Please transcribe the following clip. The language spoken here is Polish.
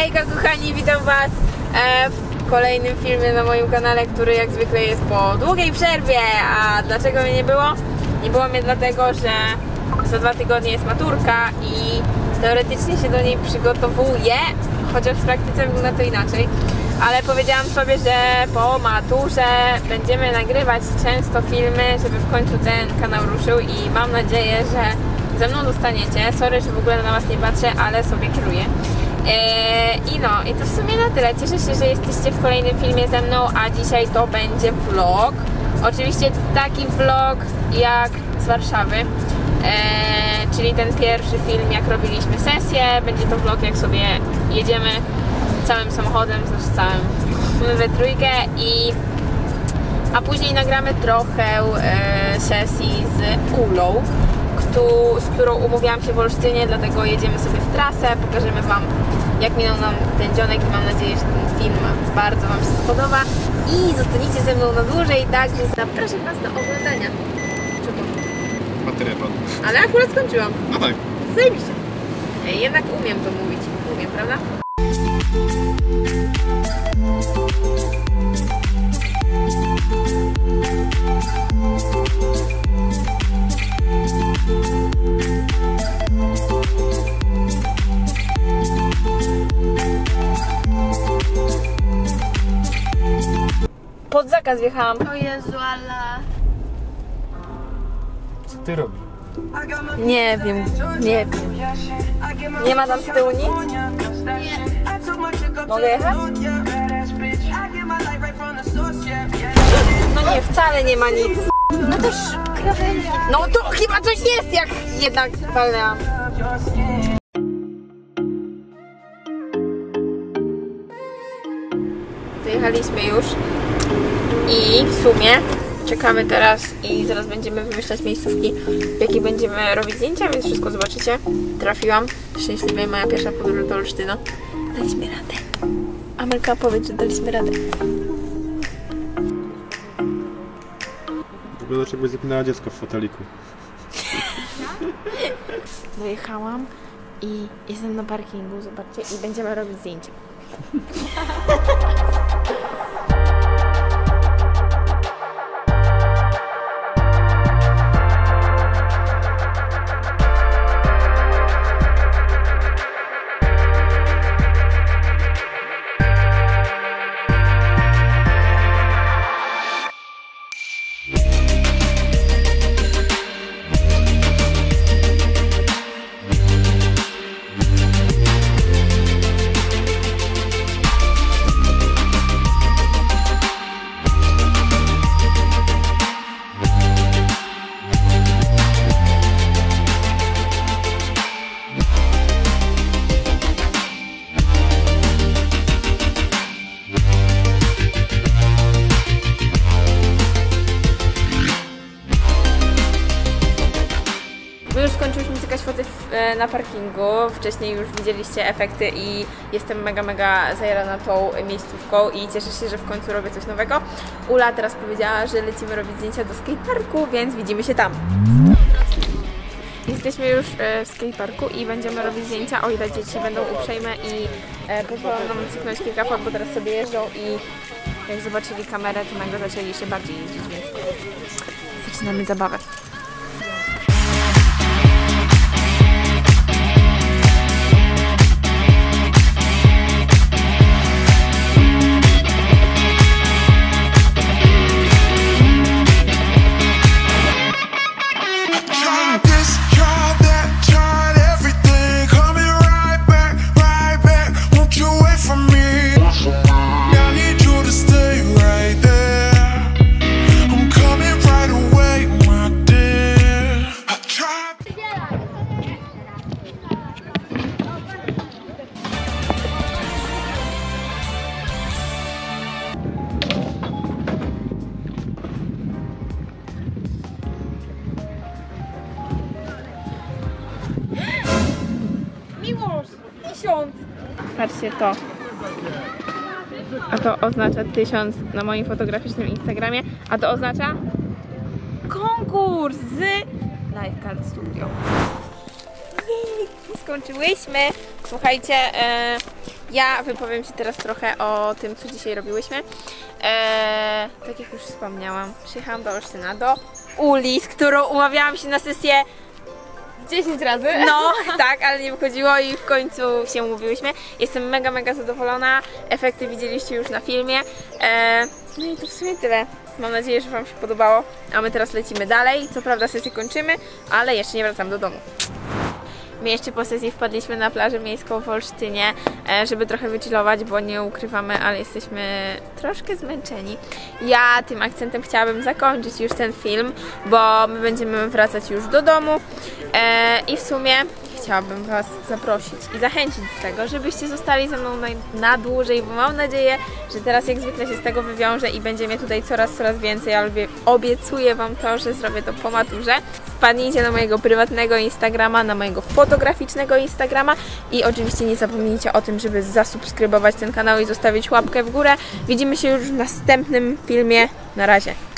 Hejka kochani, witam was e, w kolejnym filmie na moim kanale, który jak zwykle jest po długiej przerwie. A dlaczego mnie nie było? Nie było mnie dlatego, że za dwa tygodnie jest maturka i teoretycznie się do niej przygotowuję, chociaż w praktyce wygląda to inaczej. Ale powiedziałam sobie, że po maturze będziemy nagrywać często filmy, żeby w końcu ten kanał ruszył i mam nadzieję, że ze mną zostaniecie. Sorry, że w ogóle na was nie patrzę, ale sobie kieruję. Eee, I no, i to w sumie na tyle. Cieszę się, że jesteście w kolejnym filmie ze mną, a dzisiaj to będzie vlog. Oczywiście taki vlog jak z Warszawy. Eee, czyli ten pierwszy film, jak robiliśmy sesję. Będzie to vlog, jak sobie jedziemy całym samochodem, znaczy całym we trójkę i a później nagramy trochę e, sesji z Ulą, z którą umówiłam się w Olsztynie, dlatego jedziemy sobie w trasę, pokażemy Wam jak minął nam ten dzionek i mam nadzieję, że ten film bardzo Wam się spodoba i zostaniecie ze mną na dłużej, także zapraszam Was do oglądania. Czego? Bateria padła. Ale akurat skończyłam. No tak. Zajebiście. Jednak umiem to mówić. Umiem, prawda? Pod zakaz wjechałam. O Jezu, ale... Co ty robisz? Nie wiem, nie wiem. Nie ma tam z tyłu nic? Mogę jechać? No nie, wcale nie ma nic. No krawędzi. No to chyba coś jest, jak jednak walnęłam. Wyjechaliśmy już i w sumie czekamy teraz i zaraz będziemy wymyślać miejscówki, w jakich będziemy robić zdjęcia, więc wszystko zobaczycie. Trafiłam. Szczęśliwie moja pierwsza podróż do Olsztyna. Daliśmy radę. Amelka, powiedz, że daliśmy radę. Wygląda jakby zapinała dziecko w foteliku. Dojechałam i jestem na parkingu, zobaczcie, i będziemy robić zdjęcia. na parkingu. Wcześniej już widzieliście efekty i jestem mega, mega zajarana tą miejscówką i cieszę się, że w końcu robię coś nowego. Ula teraz powiedziała, że lecimy robić zdjęcia do skateparku, więc widzimy się tam. Jesteśmy już e, w skateparku i będziemy robić zdjęcia, o ile dzieci będą uprzejme i e, pozwolą nam cyknąć kilka fot, bo teraz sobie jeżdżą i jak zobaczyli kamerę, to nagle zaczęli się bardziej jeździć, więc zaczynamy zabawę. Tysiąc! Patrzcie to. A to oznacza tysiąc na moim fotograficznym Instagramie, a to oznacza konkurs z Lifecard Studio. Jej, skończyłyśmy. Słuchajcie, e, ja wypowiem Ci teraz trochę o tym, co dzisiaj robiłyśmy. Eee, tak jak już wspomniałam, przyjechałam do Olsztyna, do Uli, z którą umawiałam się na sesję 10 razy. No, tak, ale nie wychodziło i w końcu się umówiłyśmy. Jestem mega, mega zadowolona. Efekty widzieliście już na filmie. E, no i to w sumie tyle. Mam nadzieję, że Wam się podobało. A my teraz lecimy dalej. Co prawda sesję kończymy, ale jeszcze nie wracam do domu. Jeszcze po sesji wpadliśmy na plażę miejską w Olsztynie, e, żeby trochę wychillować, bo nie ukrywamy, ale jesteśmy troszkę zmęczeni. Ja tym akcentem chciałabym zakończyć już ten film, bo my będziemy wracać już do domu e, i w sumie chciałabym Was zaprosić i zachęcić do tego, żebyście zostali ze mną na, dłużej, bo mam nadzieję, że teraz jak zwykle się z tego wywiążę i będzie mnie tutaj coraz, coraz więcej, ale obiecuję Wam to, że zrobię to po maturze. Wpadnijcie na mojego prywatnego Instagrama, na mojego fotograficznego Instagrama i oczywiście nie zapomnijcie o tym, żeby zasubskrybować ten kanał i zostawić łapkę w górę. Widzimy się już w następnym filmie. Na razie.